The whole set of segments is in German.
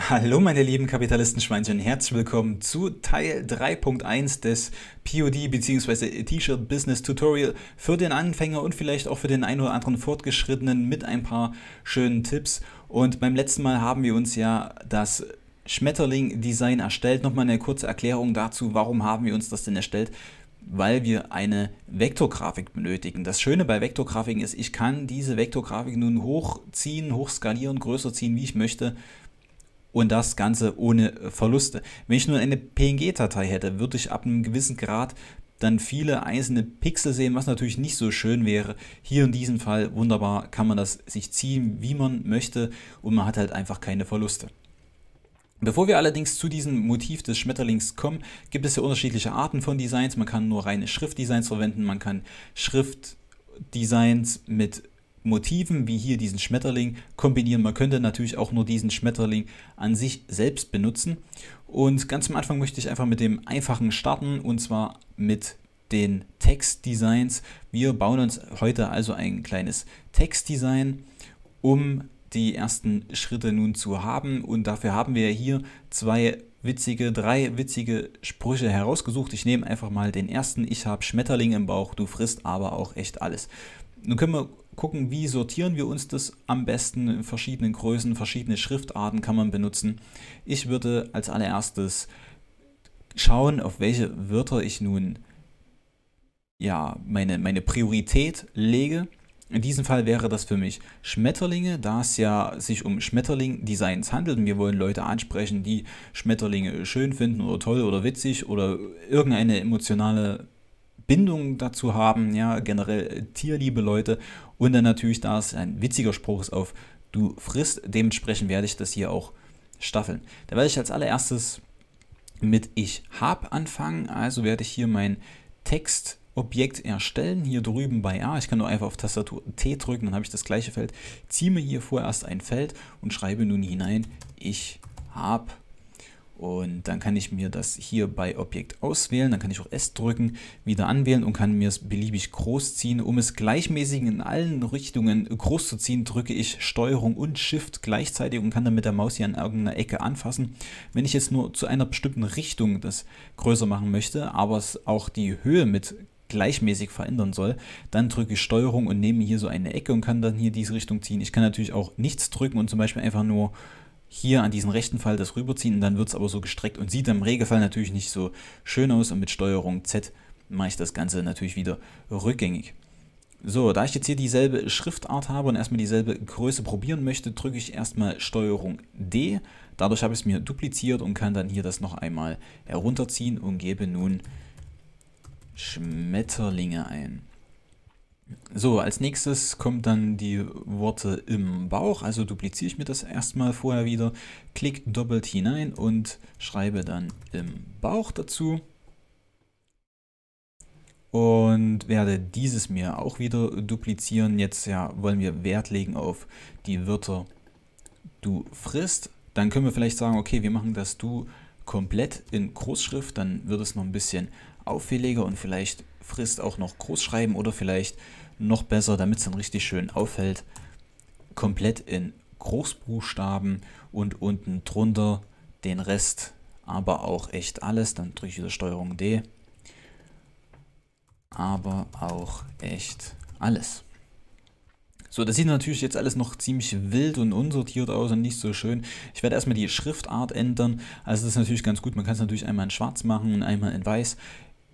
Hallo meine lieben Kapitalistenschweinchen, herzlich willkommen zu Teil 3.1 des POD bzw. T-Shirt Business Tutorial für den Anfänger und vielleicht auch für den einen oder anderen Fortgeschrittenen mit ein paar schönen Tipps. Und beim letzten Mal haben wir uns ja das Schmetterling-Design erstellt. Nochmal eine kurze Erklärung dazu, warum haben wir uns das denn erstellt? weil wir eine Vektorgrafik benötigen. Das Schöne bei Vektorgrafiken ist, ich kann diese Vektorgrafik nun hochziehen, hochskalieren, größer ziehen, wie ich möchte und das Ganze ohne Verluste. Wenn ich nur eine PNG-Datei hätte, würde ich ab einem gewissen Grad dann viele einzelne Pixel sehen, was natürlich nicht so schön wäre. Hier in diesem Fall wunderbar kann man das sich ziehen, wie man möchte und man hat halt einfach keine Verluste. Bevor wir allerdings zu diesem Motiv des Schmetterlings kommen, gibt es ja unterschiedliche Arten von Designs. Man kann nur reine Schriftdesigns verwenden, man kann Schriftdesigns mit Motiven wie hier diesen Schmetterling kombinieren. Man könnte natürlich auch nur diesen Schmetterling an sich selbst benutzen. Und ganz am Anfang möchte ich einfach mit dem einfachen starten und zwar mit den Textdesigns. Wir bauen uns heute also ein kleines Textdesign, um die ersten Schritte nun zu haben. Und dafür haben wir hier zwei witzige, drei witzige Sprüche herausgesucht. Ich nehme einfach mal den ersten. Ich habe Schmetterling im Bauch, du frisst aber auch echt alles. Nun können wir gucken, wie sortieren wir uns das am besten in verschiedenen Größen, verschiedene Schriftarten kann man benutzen. Ich würde als allererstes schauen, auf welche Wörter ich nun ja, meine, meine Priorität lege. In diesem Fall wäre das für mich Schmetterlinge, da es ja sich um Schmetterling-Designs handelt wir wollen Leute ansprechen, die Schmetterlinge schön finden oder toll oder witzig oder irgendeine emotionale Bindung dazu haben, ja, generell tierliebe Leute und dann natürlich, da es ein witziger Spruch ist auf du frisst, dementsprechend werde ich das hier auch staffeln. Da werde ich als allererstes mit ich hab anfangen, also werde ich hier mein Textobjekt erstellen, hier drüben bei A. Ich kann nur einfach auf Tastatur T drücken, dann habe ich das gleiche Feld. Ziehe mir hier vorerst ein Feld und schreibe nun hinein, ich habe und dann kann ich mir das hier bei Objekt auswählen, dann kann ich auch S drücken, wieder anwählen und kann mir es beliebig groß ziehen. Um es gleichmäßig in allen Richtungen groß zu ziehen, drücke ich Steuerung und Shift gleichzeitig und kann dann mit der Maus hier an irgendeiner Ecke anfassen. Wenn ich jetzt nur zu einer bestimmten Richtung das größer machen möchte, aber es auch die Höhe mit gleichmäßig verändern soll, dann drücke ich Steuerung und nehme hier so eine Ecke und kann dann hier diese Richtung ziehen. Ich kann natürlich auch nichts drücken und zum Beispiel einfach nur hier an diesen rechten Fall das rüberziehen und dann wird es aber so gestreckt und sieht im Regelfall natürlich nicht so schön aus und mit Steuerung Z mache ich das Ganze natürlich wieder rückgängig. So, da ich jetzt hier dieselbe Schriftart habe und erstmal dieselbe Größe probieren möchte, drücke ich erstmal Steuerung D. Dadurch habe ich es mir dupliziert und kann dann hier das noch einmal herunterziehen und gebe nun Schmetterlinge ein. So, als nächstes kommt dann die Worte im Bauch, also dupliziere ich mir das erstmal vorher wieder, klick doppelt hinein und schreibe dann im Bauch dazu und werde dieses mir auch wieder duplizieren. Jetzt ja, wollen wir Wert legen auf die Wörter du frisst. Dann können wir vielleicht sagen, okay, wir machen das du komplett in Großschrift, dann wird es noch ein bisschen auffälliger und vielleicht frisst auch noch Großschreiben oder vielleicht noch besser, damit es dann richtig schön auffällt, komplett in Großbuchstaben und unten drunter den Rest, aber auch echt alles. Dann drücke ich wieder Steuerung D. Aber auch echt alles. So, das sieht natürlich jetzt alles noch ziemlich wild und unsortiert aus und nicht so schön. Ich werde erstmal die Schriftart ändern. Also das ist natürlich ganz gut. Man kann es natürlich einmal in schwarz machen und einmal in weiß.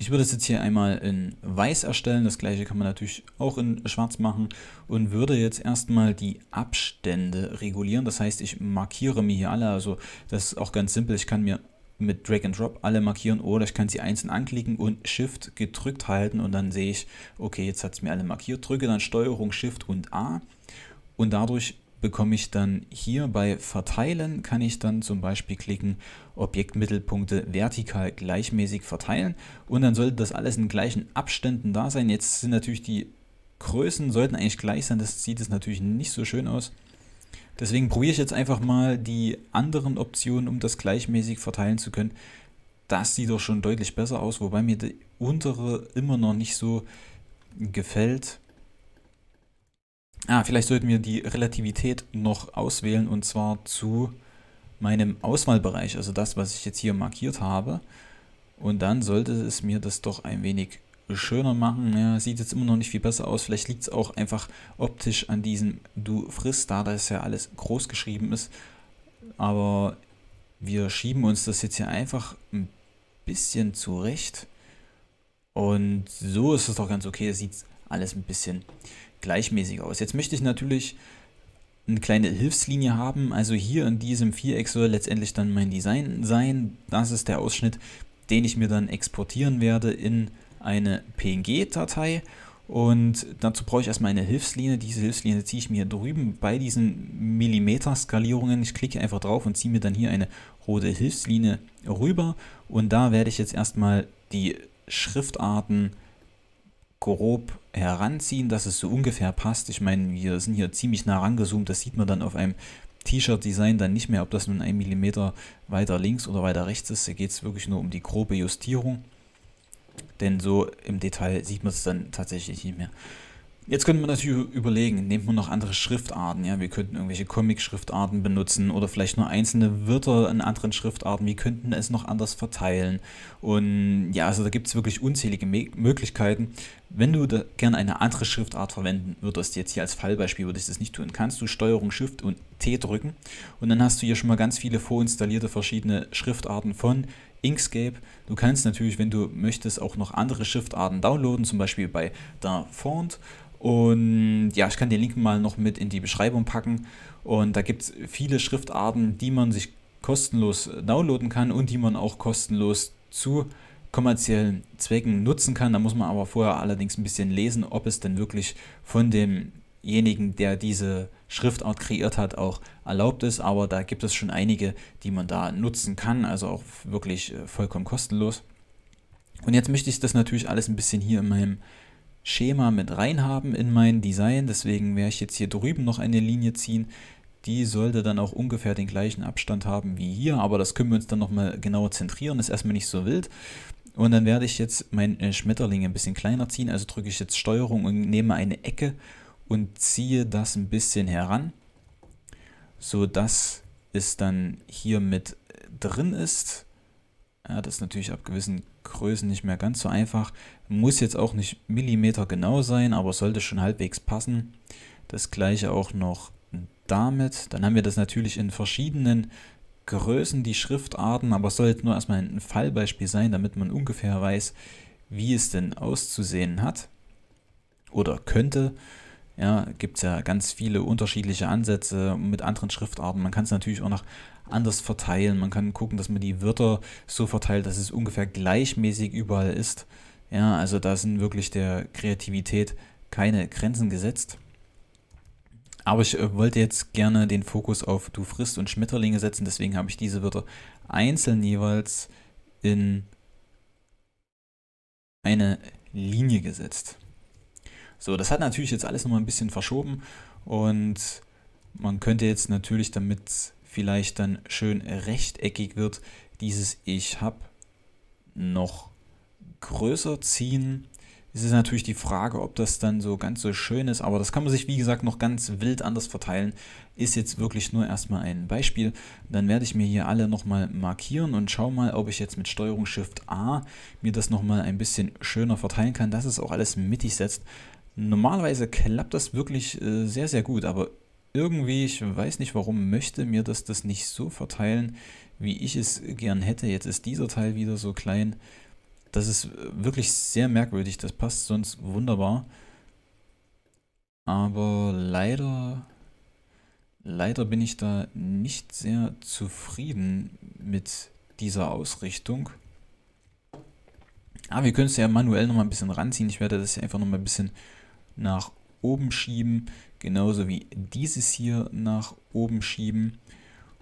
Ich würde es jetzt hier einmal in weiß erstellen, das gleiche kann man natürlich auch in schwarz machen und würde jetzt erstmal die Abstände regulieren. Das heißt, ich markiere mir hier alle, also das ist auch ganz simpel, ich kann mir mit Drag and Drop alle markieren oder ich kann sie einzeln anklicken und Shift gedrückt halten und dann sehe ich, okay, jetzt hat es mir alle markiert, drücke dann Steuerung Shift und A und dadurch bekomme ich dann hier bei Verteilen, kann ich dann zum Beispiel klicken, Objektmittelpunkte vertikal gleichmäßig verteilen und dann sollte das alles in gleichen Abständen da sein. Jetzt sind natürlich die Größen, sollten eigentlich gleich sein, das sieht es natürlich nicht so schön aus. Deswegen probiere ich jetzt einfach mal die anderen Optionen, um das gleichmäßig verteilen zu können. Das sieht doch schon deutlich besser aus, wobei mir die untere immer noch nicht so gefällt. Ah, vielleicht sollten wir die Relativität noch auswählen und zwar zu meinem Auswahlbereich, also das, was ich jetzt hier markiert habe. Und dann sollte es mir das doch ein wenig schöner machen. Ja, sieht jetzt immer noch nicht viel besser aus. Vielleicht liegt es auch einfach optisch an diesem Du frisst, da das ja alles groß geschrieben ist. Aber wir schieben uns das jetzt hier einfach ein bisschen zurecht. Und so ist es doch ganz okay. Es sieht alles ein bisschen gleichmäßig aus. Jetzt möchte ich natürlich eine kleine Hilfslinie haben. Also hier in diesem Viereck soll letztendlich dann mein Design sein. Das ist der Ausschnitt, den ich mir dann exportieren werde in eine PNG-Datei. Und dazu brauche ich erstmal eine Hilfslinie. Diese Hilfslinie ziehe ich mir drüben bei diesen Millimeter-Skalierungen. Ich klicke einfach drauf und ziehe mir dann hier eine rote Hilfslinie rüber. Und da werde ich jetzt erstmal die Schriftarten grob heranziehen, dass es so ungefähr passt. Ich meine, wir sind hier ziemlich nah rangezoomt, das sieht man dann auf einem T-Shirt-Design dann nicht mehr, ob das nun ein Millimeter weiter links oder weiter rechts ist. Hier geht es wirklich nur um die grobe Justierung, denn so im Detail sieht man es dann tatsächlich nicht mehr. Jetzt könnte man natürlich überlegen, nimmt man noch andere Schriftarten, ja, wir könnten irgendwelche Comic-Schriftarten benutzen oder vielleicht nur einzelne Wörter in anderen Schriftarten, wir könnten es noch anders verteilen und ja, also da gibt es wirklich unzählige Me Möglichkeiten. Wenn du gerne eine andere Schriftart verwenden würdest, jetzt hier als Fallbeispiel würde ich das nicht tun, kannst du Steuerung Shift und T drücken und dann hast du hier schon mal ganz viele vorinstallierte verschiedene Schriftarten von Inkscape. Du kannst natürlich, wenn du möchtest, auch noch andere Schriftarten downloaden, zum Beispiel bei der Font und ja, ich kann den Link mal noch mit in die Beschreibung packen. Und da gibt es viele Schriftarten, die man sich kostenlos downloaden kann und die man auch kostenlos zu kommerziellen Zwecken nutzen kann. Da muss man aber vorher allerdings ein bisschen lesen, ob es denn wirklich von demjenigen, der diese Schriftart kreiert hat, auch erlaubt ist. Aber da gibt es schon einige, die man da nutzen kann, also auch wirklich äh, vollkommen kostenlos. Und jetzt möchte ich das natürlich alles ein bisschen hier in meinem Schema mit reinhaben in mein Design. Deswegen werde ich jetzt hier drüben noch eine Linie ziehen. Die sollte dann auch ungefähr den gleichen Abstand haben wie hier, aber das können wir uns dann nochmal genauer zentrieren. Ist erstmal nicht so wild. Und dann werde ich jetzt mein äh, Schmetterling ein bisschen kleiner ziehen. Also drücke ich jetzt Steuerung und nehme eine Ecke und ziehe das ein bisschen heran, so dass es dann hier mit drin ist. Ja, das ist natürlich ab gewissen Größen nicht mehr ganz so einfach. Muss jetzt auch nicht Millimeter genau sein, aber sollte schon halbwegs passen. Das gleiche auch noch damit. Dann haben wir das natürlich in verschiedenen Größen, die Schriftarten, aber es sollte nur erstmal ein Fallbeispiel sein, damit man ungefähr weiß, wie es denn auszusehen hat oder könnte. Ja, gibt es ja ganz viele unterschiedliche Ansätze mit anderen Schriftarten. Man kann es natürlich auch noch anders verteilen. Man kann gucken, dass man die Wörter so verteilt, dass es ungefähr gleichmäßig überall ist. Ja, also da sind wirklich der Kreativität keine Grenzen gesetzt. Aber ich äh, wollte jetzt gerne den Fokus auf Du frisst und Schmetterlinge setzen, deswegen habe ich diese Wörter einzeln jeweils in eine Linie gesetzt. So, das hat natürlich jetzt alles nochmal ein bisschen verschoben und man könnte jetzt natürlich, damit vielleicht dann schön rechteckig wird, dieses Ich habe noch größer ziehen. Es ist natürlich die Frage, ob das dann so ganz so schön ist, aber das kann man sich wie gesagt noch ganz wild anders verteilen. Ist jetzt wirklich nur erstmal ein Beispiel. Dann werde ich mir hier alle nochmal markieren und schau mal, ob ich jetzt mit Steuerung Shift A mir das nochmal ein bisschen schöner verteilen kann, dass es auch alles mittig setzt. Normalerweise klappt das wirklich äh, sehr, sehr gut, aber irgendwie, ich weiß nicht warum, möchte mir das das nicht so verteilen, wie ich es gern hätte. Jetzt ist dieser Teil wieder so klein. Das ist wirklich sehr merkwürdig. Das passt sonst wunderbar. Aber leider, leider bin ich da nicht sehr zufrieden mit dieser Ausrichtung. Aber wir können es ja manuell nochmal ein bisschen ranziehen. Ich werde das hier einfach nochmal ein bisschen nach oben schieben. Genauso wie dieses hier nach oben schieben.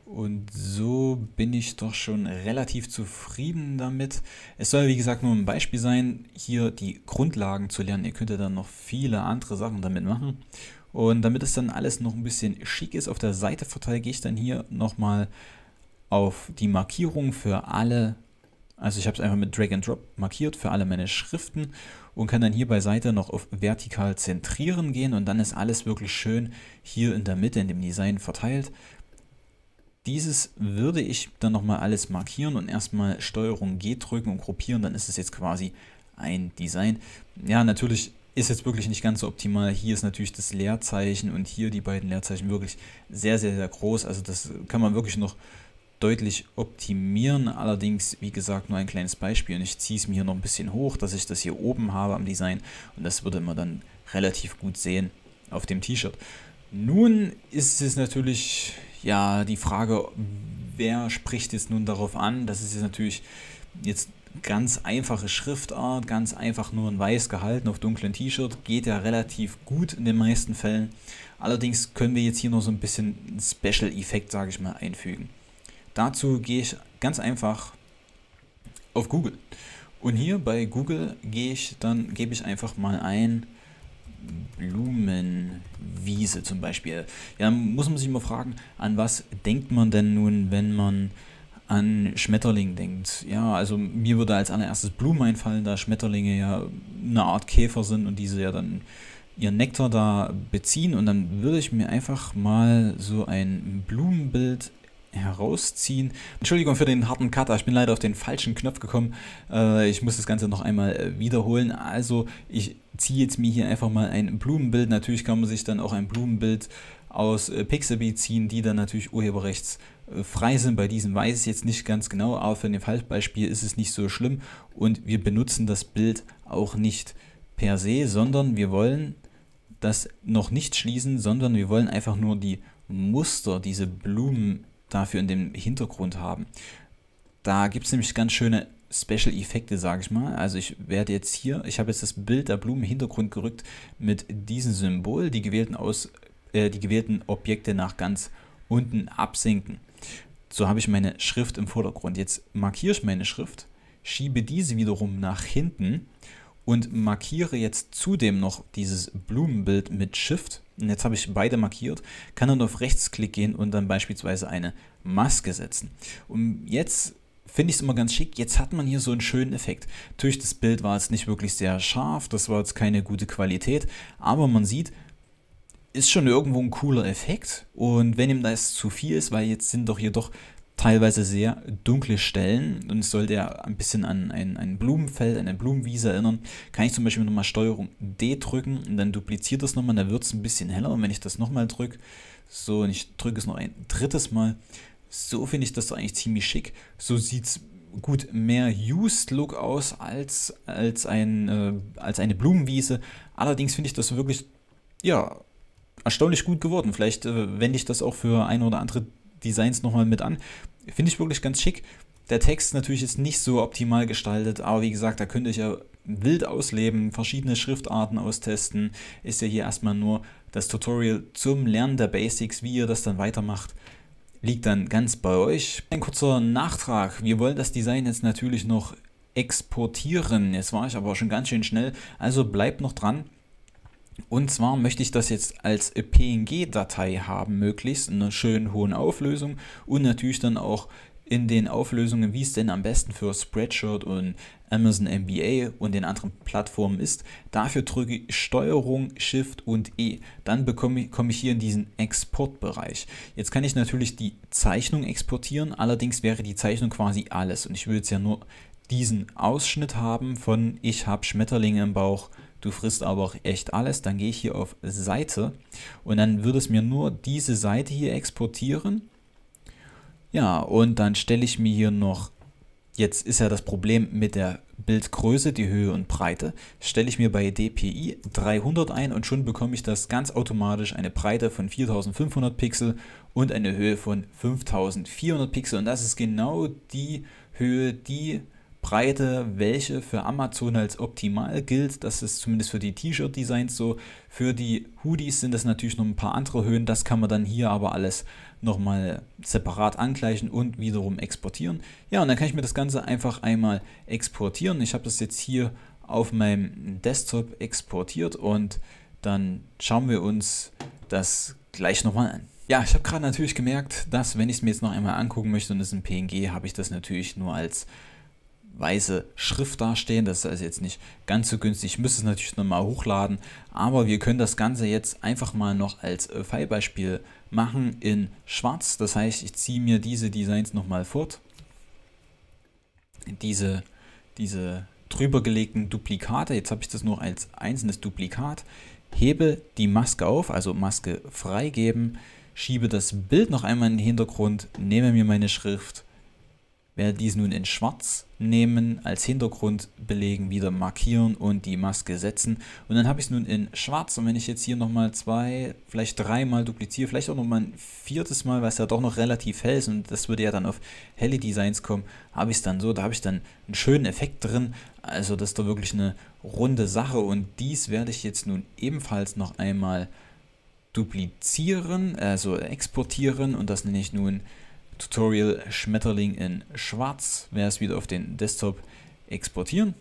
Und so bin ich doch schon relativ zufrieden damit. Es soll wie gesagt nur ein Beispiel sein, hier die Grundlagen zu lernen. Ihr könnt ja dann noch viele andere Sachen damit machen. Und damit es dann alles noch ein bisschen schick ist, auf der Seite verteilt, gehe ich dann hier nochmal auf die Markierung für alle, also ich habe es einfach mit Drag and Drop markiert für alle meine Schriften und kann dann hier bei Seite noch auf vertikal zentrieren gehen und dann ist alles wirklich schön hier in der Mitte in dem Design verteilt. Dieses würde ich dann nochmal alles markieren und erstmal Steuerung G drücken und gruppieren, dann ist es jetzt quasi ein Design. Ja, natürlich ist jetzt wirklich nicht ganz so optimal. Hier ist natürlich das Leerzeichen und hier die beiden Leerzeichen wirklich sehr, sehr, sehr groß. Also das kann man wirklich noch deutlich optimieren. Allerdings, wie gesagt, nur ein kleines Beispiel. Und ich ziehe es mir hier noch ein bisschen hoch, dass ich das hier oben habe am Design. Und das würde man dann relativ gut sehen auf dem T-Shirt. Nun ist es natürlich ja die Frage, wer spricht jetzt nun darauf an? Das ist jetzt natürlich jetzt ganz einfache Schriftart, ganz einfach nur in weiß gehalten auf dunklen T-Shirt, geht ja relativ gut in den meisten Fällen. Allerdings können wir jetzt hier noch so ein bisschen Special-Effekt, sage ich mal, einfügen. Dazu gehe ich ganz einfach auf Google. Und hier bei Google gehe ich dann, gebe ich einfach mal ein Blumenwiese zum Beispiel. Ja, muss man sich mal fragen, an was denkt man denn nun, wenn man an Schmetterling denkt. Ja, also mir würde als allererstes Blumen einfallen, da Schmetterlinge ja eine Art Käfer sind und diese ja dann ihren Nektar da beziehen und dann würde ich mir einfach mal so ein Blumenbild herausziehen. Entschuldigung für den harten Cutter, ich bin leider auf den falschen Knopf gekommen. Äh, ich muss das Ganze noch einmal äh, wiederholen. Also ich ziehe jetzt mir hier einfach mal ein Blumenbild. Natürlich kann man sich dann auch ein Blumenbild aus äh, Pixabay ziehen, die dann natürlich urheberrechtsfrei sind. Bei diesem weiß ich jetzt nicht ganz genau, aber für den Fallbeispiel ist es nicht so schlimm und wir benutzen das Bild auch nicht per se, sondern wir wollen das noch nicht schließen, sondern wir wollen einfach nur die Muster, diese Blumen dafür in dem Hintergrund haben. Da gibt es nämlich ganz schöne Special Effekte, sage ich mal. Also ich werde jetzt hier, ich habe jetzt das Bild der Blume im Hintergrund gerückt mit diesem Symbol, die gewählten, aus, äh, die gewählten Objekte nach ganz unten absinken. So habe ich meine Schrift im Vordergrund. Jetzt markiere ich meine Schrift, schiebe diese wiederum nach hinten und markiere jetzt zudem noch dieses Blumenbild mit Shift. Und jetzt habe ich beide markiert, kann dann auf Rechtsklick gehen und dann beispielsweise eine Maske setzen. Und jetzt finde ich es immer ganz schick. Jetzt hat man hier so einen schönen Effekt. Natürlich, das Bild war jetzt nicht wirklich sehr scharf, das war jetzt keine gute Qualität, aber man sieht, ist schon irgendwo ein cooler Effekt. Und wenn ihm das zu viel ist, weil jetzt sind doch hier doch teilweise sehr dunkle Stellen und es sollte ja ein bisschen an ein, ein Blumenfeld, eine Blumenwiese erinnern, kann ich zum Beispiel nochmal Steuerung D drücken und dann dupliziert das nochmal, dann wird es ein bisschen heller und wenn ich das nochmal drücke, so und ich drücke es noch ein drittes Mal, so finde ich das eigentlich ziemlich schick. So sieht es gut mehr Used Look aus als, als, ein, äh, als eine Blumenwiese. Allerdings finde ich das wirklich, ja, erstaunlich gut geworden. Vielleicht äh, wende ich das auch für ein oder andere Designs nochmal mit an. Finde ich wirklich ganz schick. Der Text natürlich ist nicht so optimal gestaltet, aber wie gesagt, da könnte ich ja wild ausleben, verschiedene Schriftarten austesten. Ist ja hier erstmal nur das Tutorial zum Lernen der Basics, wie ihr das dann weitermacht. Liegt dann ganz bei euch. Ein kurzer Nachtrag. Wir wollen das Design jetzt natürlich noch exportieren. Jetzt war ich aber schon ganz schön schnell, also bleibt noch dran. Und zwar möchte ich das jetzt als PNG-Datei haben, möglichst in einer schönen hohen Auflösung und natürlich dann auch in den Auflösungen, wie es denn am besten für Spreadshirt und Amazon MBA und den anderen Plattformen ist. Dafür drücke ich Steuerung, Shift und E. Dann bekomme ich, komme ich hier in diesen Exportbereich. Jetzt kann ich natürlich die Zeichnung exportieren, allerdings wäre die Zeichnung quasi alles. Und ich will jetzt ja nur diesen Ausschnitt haben von ich habe Schmetterlinge im Bauch du frisst aber auch echt alles, dann gehe ich hier auf Seite und dann würde es mir nur diese Seite hier exportieren. Ja, und dann stelle ich mir hier noch, jetzt ist ja das Problem mit der Bildgröße, die Höhe und Breite, stelle ich mir bei DPI 300 ein und schon bekomme ich das ganz automatisch eine Breite von 4500 Pixel und eine Höhe von 5400 Pixel und das ist genau die Höhe, die Breite, welche für Amazon als optimal gilt. Das ist zumindest für die T-Shirt-Designs so. Für die Hoodies sind es natürlich noch ein paar andere Höhen. Das kann man dann hier aber alles nochmal separat angleichen und wiederum exportieren. Ja, und dann kann ich mir das Ganze einfach einmal exportieren. Ich habe das jetzt hier auf meinem Desktop exportiert und dann schauen wir uns das gleich nochmal an. Ja, ich habe gerade natürlich gemerkt, dass wenn ich es mir jetzt noch einmal angucken möchte und es ein PNG, habe ich das natürlich nur als weiße Schrift dastehen. Das ist also jetzt nicht ganz so günstig. Ich müsste es natürlich nochmal hochladen, aber wir können das Ganze jetzt einfach mal noch als äh, Fallbeispiel machen in schwarz. Das heißt, ich ziehe mir diese Designs nochmal fort. Diese, diese drüber gelegten Duplikate, jetzt habe ich das nur als einzelnes Duplikat, hebe die Maske auf, also Maske freigeben, schiebe das Bild noch einmal in den Hintergrund, nehme mir meine Schrift werde dies nun in schwarz nehmen, als Hintergrund belegen, wieder markieren und die Maske setzen. Und dann habe ich es nun in schwarz und wenn ich jetzt hier nochmal zwei, vielleicht dreimal dupliziere, vielleicht auch nochmal ein viertes Mal, es ja doch noch relativ hell ist und das würde ja dann auf helle Designs kommen, habe ich es dann so, da habe ich dann einen schönen Effekt drin. Also das ist doch wirklich eine runde Sache und dies werde ich jetzt nun ebenfalls noch einmal duplizieren, also exportieren und das nenne ich nun Tutorial Schmetterling in Schwarz. Werde es wieder auf den Desktop exportieren.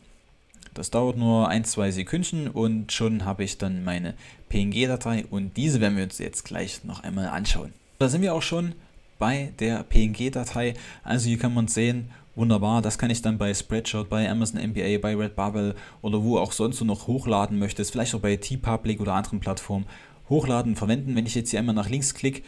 Das dauert nur ein, zwei Sekündchen und schon habe ich dann meine PNG-Datei und diese werden wir uns jetzt gleich noch einmal anschauen. Da sind wir auch schon bei der PNG-Datei. Also hier kann man sehen, wunderbar, das kann ich dann bei Spreadshot, bei Amazon MBA, bei Redbubble oder wo auch sonst du noch hochladen möchtest, vielleicht auch bei TeePublic oder anderen Plattformen hochladen, verwenden. Wenn ich jetzt hier einmal nach links klicke,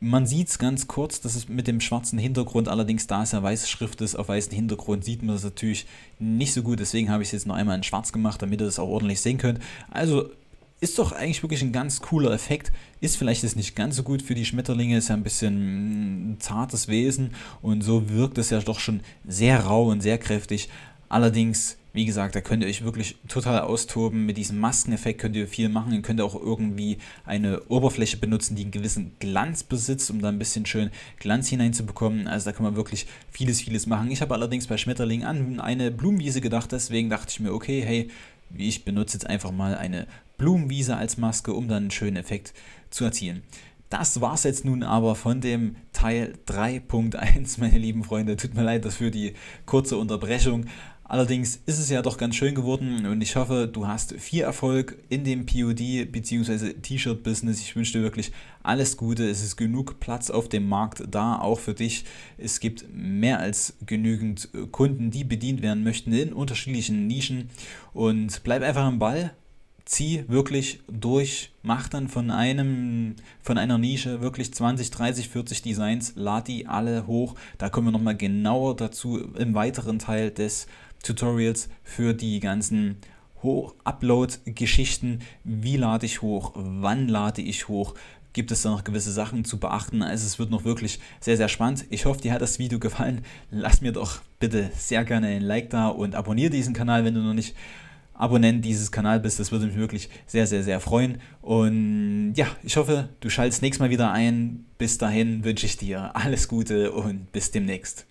man sieht es ganz kurz, dass es mit dem schwarzen Hintergrund, allerdings da es ja weiße Schrift ist, auf weißem Hintergrund sieht man das natürlich nicht so gut. Deswegen habe ich es jetzt noch einmal in schwarz gemacht, damit ihr das auch ordentlich sehen könnt. Also ist doch eigentlich wirklich ein ganz cooler Effekt. Ist vielleicht jetzt nicht ganz so gut für die Schmetterlinge, ist ja ein bisschen ein zartes Wesen und so wirkt es ja doch schon sehr rau und sehr kräftig. Allerdings wie gesagt, da könnt ihr euch wirklich total austoben. Mit diesem Maskeneffekt könnt ihr viel machen. Ihr könnt auch irgendwie eine Oberfläche benutzen, die einen gewissen Glanz besitzt, um da ein bisschen schön Glanz hineinzubekommen. Also da kann man wirklich vieles, vieles machen. Ich habe allerdings bei Schmetterling an eine Blumenwiese gedacht. Deswegen dachte ich mir, okay, hey, ich benutze jetzt einfach mal eine Blumenwiese als Maske, um dann einen schönen Effekt zu erzielen. Das war es jetzt nun aber von dem Teil 3.1, meine lieben Freunde. Tut mir leid dafür die kurze Unterbrechung. Allerdings ist es ja doch ganz schön geworden und ich hoffe, du hast viel Erfolg in dem POD bzw. T-Shirt-Business. Ich wünsche dir wirklich alles Gute. Es ist genug Platz auf dem Markt da, auch für dich. Es gibt mehr als genügend Kunden, die bedient werden möchten in unterschiedlichen Nischen. Und bleib einfach am Ball, zieh wirklich durch, mach dann von einem, von einer Nische wirklich 20, 30, 40 Designs, lad die alle hoch. Da kommen wir nochmal genauer dazu im weiteren Teil des Tutorials für die ganzen Upload-Geschichten. Wie lade ich hoch? Wann lade ich hoch? Gibt es da noch gewisse Sachen zu beachten? Also es wird noch wirklich sehr, sehr spannend. Ich hoffe, dir hat das Video gefallen. Lass mir doch bitte sehr gerne ein Like da und abonniere diesen Kanal, wenn du noch nicht Abonnent dieses Kanals bist. Das würde mich wirklich sehr, sehr, sehr freuen. Und ja, ich hoffe, du schaltest nächstes Mal wieder ein. Bis dahin wünsche ich dir alles Gute und bis demnächst.